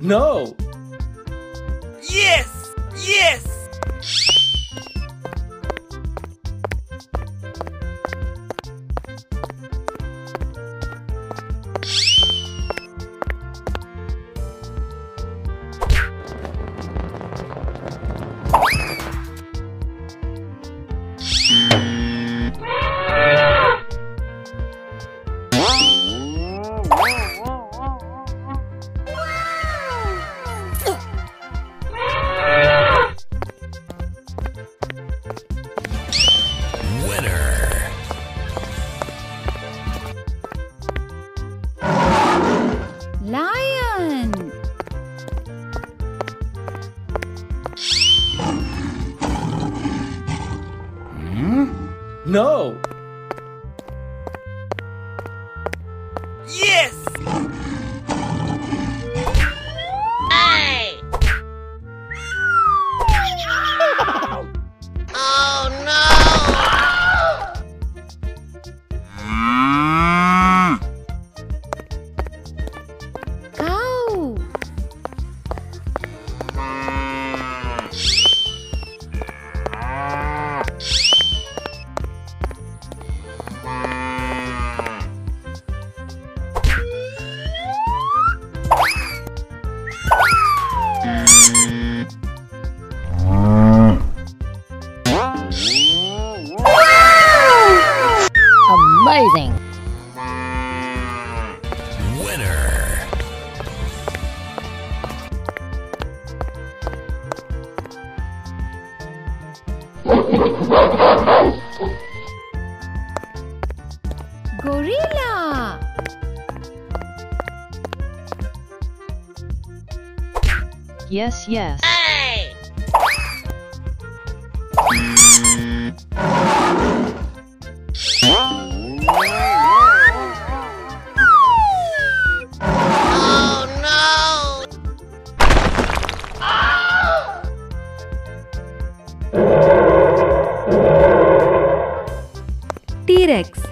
No! Yes! Yes! Lion. hmm? No! Yes! Amazing. Winner. Gorilla. Yes, yes. T-Rex.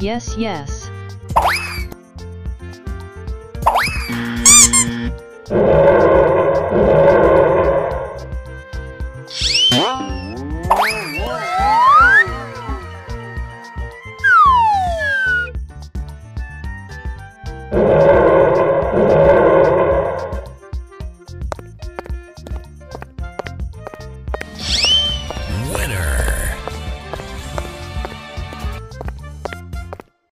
Yes, yes. Lion.